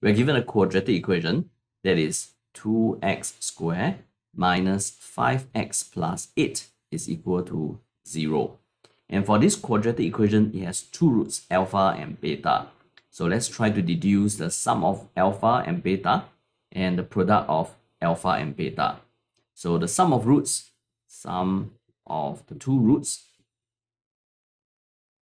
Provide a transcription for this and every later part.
we're given a quadratic equation that is 2x squared minus 5x plus 8 is equal to 0. And for this quadratic equation, it has two roots, alpha and beta. So let's try to deduce the sum of alpha and beta and the product of alpha and beta. So the sum of roots, sum of the two roots,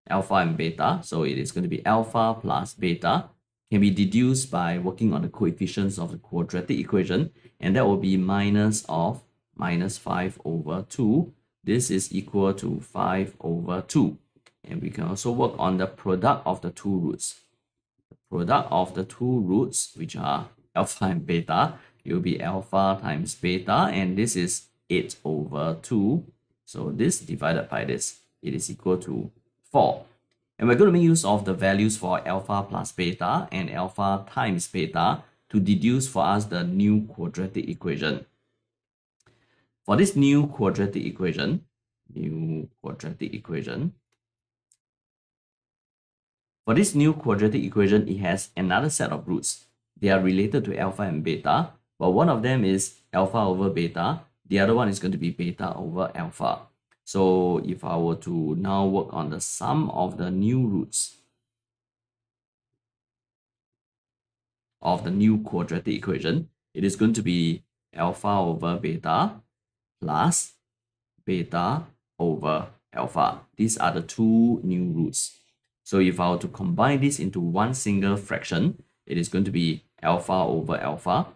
alpha and beta, so it is going to be alpha plus beta, can be deduced by working on the coefficients of the quadratic equation, and that will be minus of minus 5 over 2. This is equal to 5 over 2. And we can also work on the product of the two roots. The product of the two roots, which are alpha and beta, it will be alpha times beta, and this is 8 over 2. So this divided by this, it is equal to 4. And we're going to make use of the values for alpha plus beta and alpha times beta to deduce for us the new quadratic equation. For this new quadratic equation, new quadratic equation, for this new quadratic equation, it has another set of roots. They are related to alpha and beta, but one of them is alpha over beta. The other one is going to be beta over alpha. So if I were to now work on the sum of the new roots of the new quadratic equation, it is going to be alpha over beta plus beta over alpha. These are the two new roots. So if I were to combine this into one single fraction, it is going to be alpha over alpha,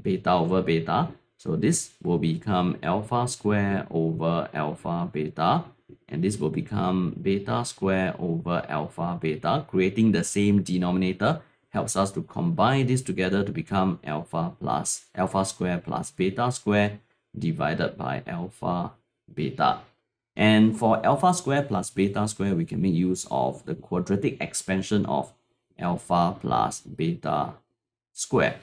beta over beta, so this will become alpha square over alpha beta, and this will become beta square over alpha beta, creating the same denominator helps us to combine this together to become alpha plus alpha square plus beta square divided by alpha beta. And for alpha square plus beta square, we can make use of the quadratic expansion of alpha plus beta square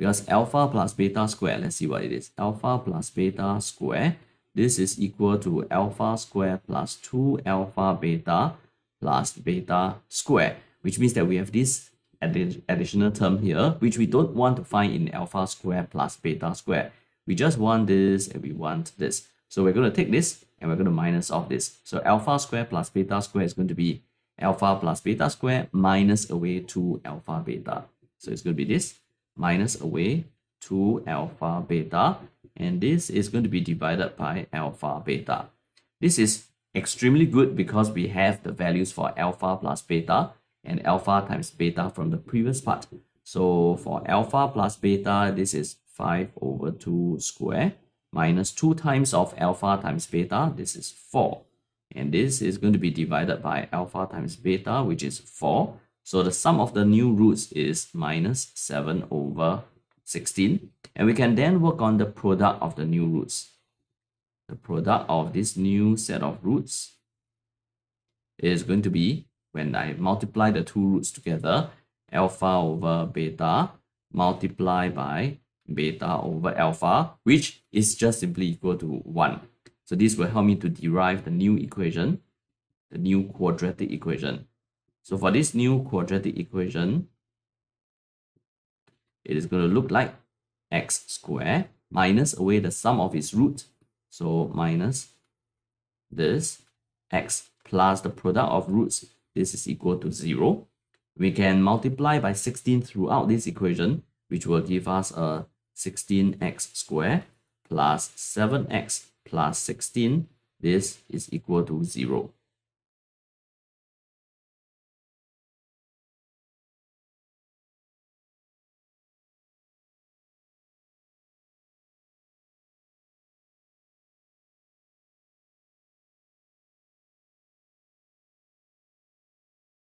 because alpha plus beta square, let's see what it is. Alpha plus beta square, this is equal to alpha square plus 2 alpha beta plus beta square, which means that we have this addi additional term here, which we don't want to find in alpha square plus beta square. We just want this and we want this. So we're going to take this and we're going to minus off this. So alpha square plus beta square is going to be alpha plus beta square minus away 2 alpha beta. So it's going to be this minus away 2 alpha beta and this is going to be divided by alpha beta. This is extremely good because we have the values for alpha plus beta and alpha times beta from the previous part. So for alpha plus beta, this is 5 over 2 square minus 2 times of alpha times beta, this is 4. And this is going to be divided by alpha times beta, which is 4. So the sum of the new roots is minus 7 over 16. And we can then work on the product of the new roots. The product of this new set of roots is going to be, when I multiply the two roots together, alpha over beta multiplied by beta over alpha, which is just simply equal to 1. So this will help me to derive the new equation, the new quadratic equation. So for this new quadratic equation, it is going to look like x squared minus away the sum of its root. So minus this x plus the product of roots. This is equal to 0. We can multiply by 16 throughout this equation, which will give us a 16x squared plus 7x plus 16. This is equal to 0.